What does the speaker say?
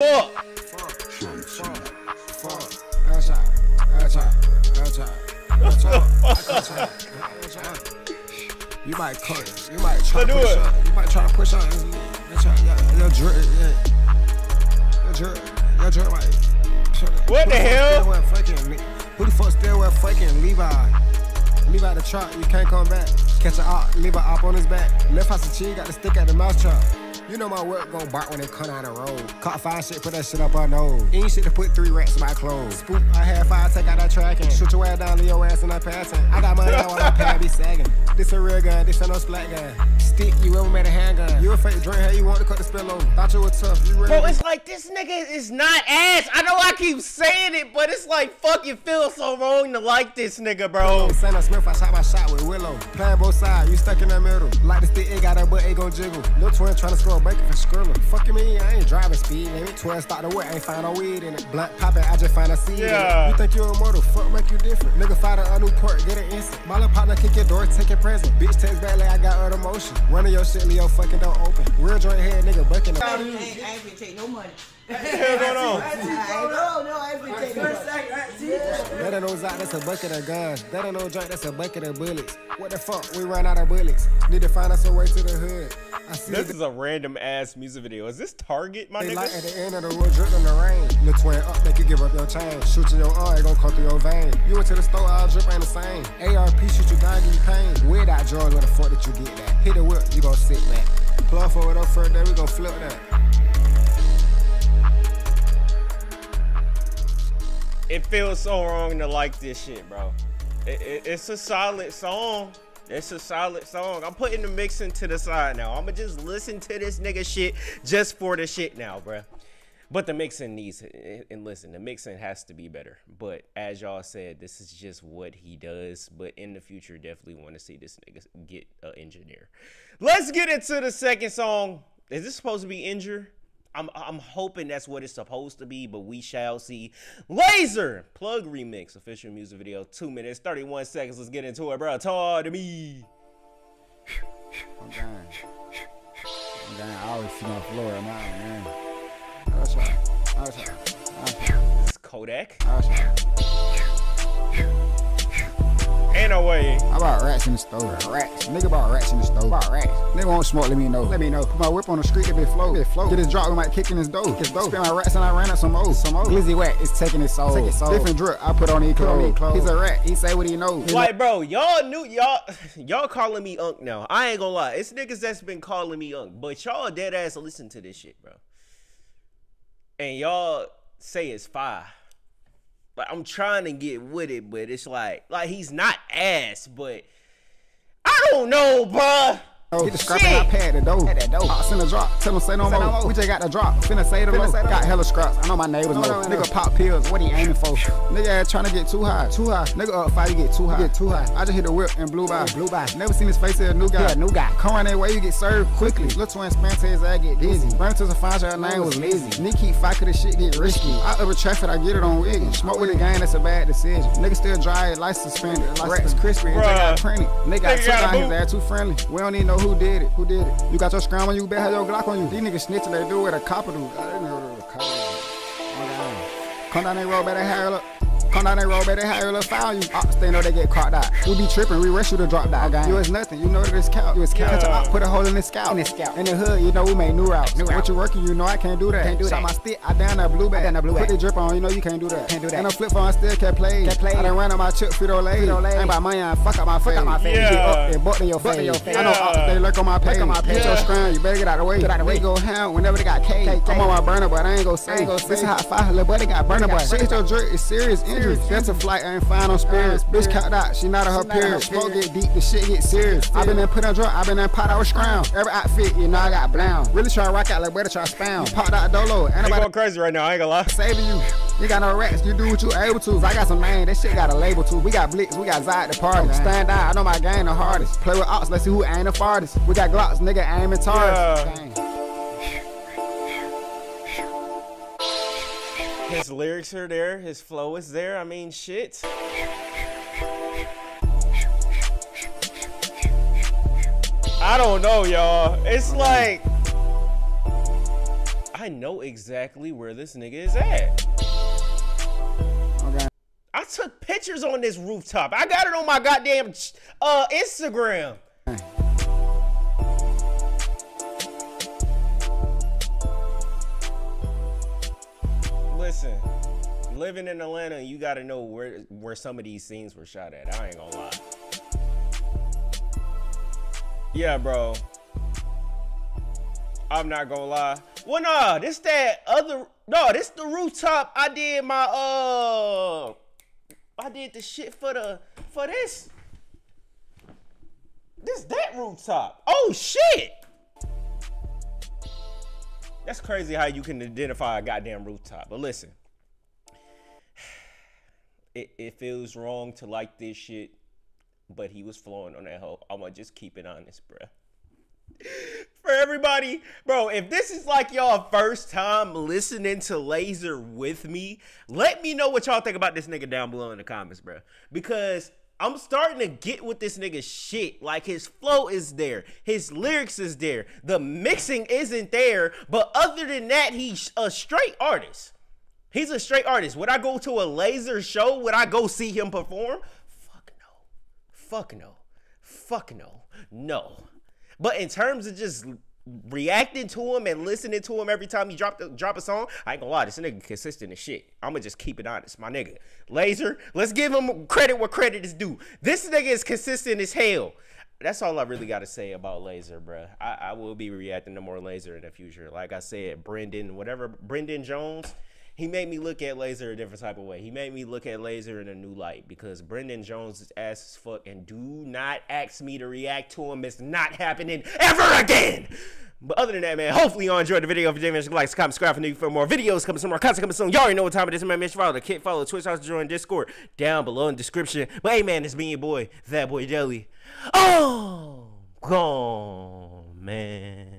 You might cut. You might try to push up. You might try to push up. Your drip. Your drip, your drip might. What the hell? Who the fuck still wear fucking Levi? Levi the truck, you can't come back. Catch a op, leave a op on his back. Left house of cheese, got the stick at the mouth trap. You know my work gon' bark when they come down the road. Caught five shit, put that shit up on nose. Ain't shit to put three rats in my clothes. Spook, I had five, take out that tracking. Shoot your ass down, leave your ass in that passing. I got money now while my pad be sagging. This a real gun, this ain't no splat gun. Stick, you ever made a handgun. You a fake drink, how you want to cut the spill over. Thought you was tough, you ready? Bro, it's like this nigga is not ass. I know I keep saying it, but it's like fuck, fucking feels so wrong to like this nigga, bro. Santa Smith, I shot my shot with Willow. Playing both sides, you stuck in the middle. Like the stick, it got a butt, it gon' jiggle. Little twin tryna score a bacon for Skrilla. Fucking me, I ain't driving speed limit. Twin start to work, ain't find no weed in it. Blunt poppin', I just find a seed Yeah. You think you're immortal, fuck make you different. Nigga find a new port, get an instant. My little partner kick your door, take your present. Bitch text back like I got other motion. Running your shit, leave your fucking door open. Real joint head, nigga bucking the I ain't, I ain't finna take no money. What the hell going on? I ain't, no, no, I ain't finna take no money. That ain't no Zot, that's a bucket of guns. That ain't no joint, that's a bucket of bullets. What the fuck? We ran out of bullets. Need to find us a way to the hood. I see This is a random ass music video. Is this Target, my They light at nigga? the end of the road, drip in the rain. Little twin up, make you give up your chain. Shoot in your arm, it gon' come through your vein. You went to the store, all drip ain't the same. ARP shoot you down, give you pain. Weird out George, where the fuck did you get that? Hit the whip, you gon' sit back. Plug forward up further, then we gon' flip that. It feels so wrong to like this shit, bro. It, it- it's a solid song. It's a solid song. I'm putting the mixing to the side now. I'ma just listen to this nigga shit just for the shit now, bro. But the mixing needs and listen, the mixing has to be better. But as y'all said, this is just what he does. But in the future, definitely want to see this nigga get an engineer. Let's get into the second song. Is this supposed to be injure? I'm I'm hoping that's what it's supposed to be, but we shall see. Laser plug remix official music video, two minutes thirty one seconds. Let's get into it, bro. Talk to me. I'm dying. I'm dying. I always see my floor. I'm out, man. I'll try. I'll try. I'll try. This Kodak. I'll try. Ain't no way. How about rats in the stove? Rats. Nigga about rats in the stove. About rats. Nigga won't smoke, let me know. Let me know. Put my whip on the street, it be flow. It flow. Get his drop, we might kick in his dough. His dough. Spit my rats and I ran up some O's. Some O's. Glizzy wet, it's taking his soul. Take his soul. Different drip, I put on these Put clothes. clothes. He's a rat, he say what he knows. Like, bro, y'all knew y'all y'all calling me Unk now. I ain't gonna lie. It's niggas that's been calling me Unk, but y'all dead ass listen to this shit, bro. And y'all say it's fire. Like I'm trying to get with it, but it's like like he's not ass, but I don't know, bruh. Get the scrap and I pad the dough. Pad that dough. Ox in the drop. Tell him say no Say no more. more. We just got the drop. Finna say the Finna low. say the Got low. hella scraps. I know my neighbors No, know. no, no. Nigga pop pills. What he aiming for? Nigga ass trying to get too high. Too high. Nigga up five, you get too high. get too high. I just hit the whip and blew by. Blew by. Never seen his face as a new guy. Yeah, new guy. Come around that way, you get served quickly. Little twin span to his ass get dizzy. Run to the fine her name was Lizzy. Nick keep fight 'cause this shit get risky. I up a traffic, I get it on Wiggins. Smoke with the gang, that's a bad decision. Nigga still dry, license suspended. Rats crispy, and Bruh. they got printed. Nigga got Nigga took got a his ass too friendly. We don't even know who did it. Who did it? You got your scram on you, better have your Glock on you. These niggas snitching, they do it a copper do. Didn't know a copper do. Come down that road, better hurry up. Come down that road, better hurry up, foul you. Ops, they know they get caught out. We be tripping, we rush you to drop that guy. You is nothing, you know that it's count. You is count. Yeah. Catch a op, put a hole in his scalp. In his scalp. In the hood, you know we made new routes. New What route. you working, you know I can't do that. Can't do Shot that. my stick, I down that blue bag. down that blue Put bag. the drip on, you know you can't do that. Can't do that. And a flip phone, I still can't play. Can't play. I done ran on my chip, Frito Lay. Frito Lay. Ain't about money, I fuck out my face. out my face. Get Yeah. up and butt in your Butt face. in your face. I know ops, they lurk on my page. on my page. Get your Yeah. scram, you better get out of the way. Get out the way. They go ham whenever they got cake. I'm on my burner, but I ain't gonna say. This say. hot fire, little buddy got burner, boy. Shit, your jerk is serious injury. Serious That's a flight, I ain't fine on spirits. Uh, Bitch spirit. cut out, she not a her She not a her period. Smoke period. get deep, the shit get serious. I been in put on drunk, I been in pot, I was scrown. Every outfit, you know I got brown. Really try to rock out like better try to spam. You popped out dolo, ain't I'm nobody going crazy right now. I ain't gonna lie. saving you. You got no rats, you do what you able to. I got some name, that shit got a label too. We got Blitz, we got Zai at the party. Stand down, I know my game the hardest. Play with ops, let's see who ain't the farthest. We got Glocks, nigga aiming targets. Yeah. His lyrics are there. His flow is there. I mean, shit. I don't know, y'all. It's like I know exactly where this nigga is at. Okay. I took pictures on this rooftop. I got it on my goddamn uh Instagram. Listen, living in Atlanta, you gotta know where where some of these scenes were shot at. I ain't gonna lie. Yeah, bro. I'm not gonna lie. Well, nah, this that other. No, this the rooftop. I did my uh. I did the shit for the for this. This that rooftop. Oh shit. That's crazy how you can identify a goddamn rooftop. But listen, it, it feels wrong to like this shit, but he was flowing on that hoe. I'm gonna just keep it honest, bruh for everybody, bro. If this is like y'all first time listening to Lazer with me, let me know what y'all think about this nigga down below in the comments, bro. Because I'm starting to get with this nigga shit. Like his flow is there, his lyrics is there, the mixing isn't there. But other than that, he's a straight artist. He's a straight artist. Would I go to a Lazer show? Would I go see him perform? Fuck no. Fuck no. Fuck no. No. But in terms of just reacting to him and listening to him every time he drop the, drop a song, I ain't gonna lie, this nigga consistent as shit. I'ma just keep it honest, my nigga. Lazer, let's give him credit where credit is due. This nigga is consistent as hell. That's all I really got to say about Lazer, bro. I, I will be reacting to more Lazer in the future. Like I said, Brendan, whatever, Brendan Jones, he made me look at Lazer a different type of way. He made me look at Lazer in a new light because Brendan Jones is ass as fuck. And do not ask me to react to him. It's not happening ever again. But other than that, man, hopefully y'all enjoyed the video. If you did, make sure like, comment, subscribe for, new, for more videos coming, some more content coming soon. Y'all already know what time it is. Man, make sure follow the kid, follow Twitch house, join Discord down below in the description. But hey, man, it's me, your boy, that boy Deli. Oh, gone, man.